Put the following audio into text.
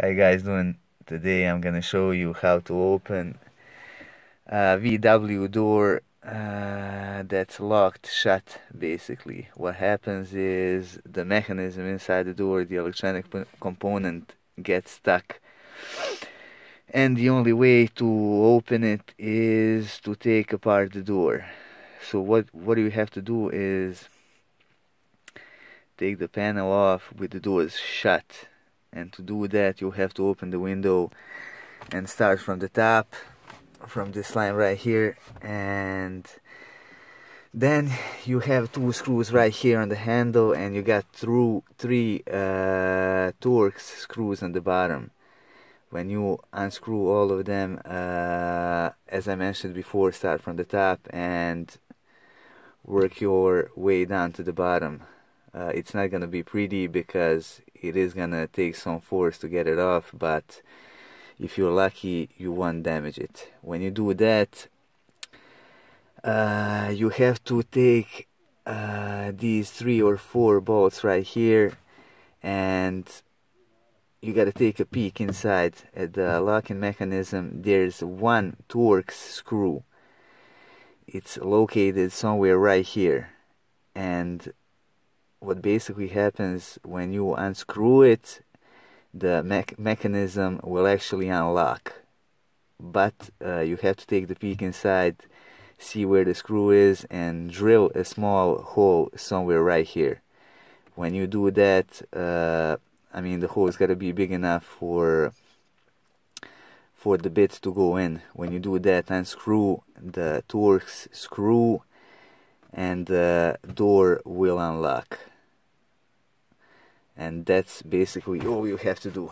How you guys doing? Today I'm gonna show you how to open a VW door uh, that's locked shut basically. What happens is the mechanism inside the door, the electronic component gets stuck and the only way to open it is to take apart the door. So what, what you have to do is take the panel off with the doors shut and to do that you have to open the window and start from the top from this line right here. And then you have two screws right here on the handle and you got through three uh, Torx screws on the bottom. When you unscrew all of them uh, as I mentioned before start from the top and work your way down to the bottom. Uh, it's not gonna be pretty because it is gonna take some force to get it off but if you're lucky you won't damage it. When you do that uh, you have to take uh, these three or four bolts right here and you gotta take a peek inside at the locking mechanism. There's one Torx screw. It's located somewhere right here and what basically happens when you unscrew it the me mechanism will actually unlock. But uh, you have to take the peek inside see where the screw is and drill a small hole somewhere right here. When you do that uh, I mean the hole is gotta be big enough for for the bit to go in. When you do that unscrew the Torx screw and the door will unlock and that's basically all you have to do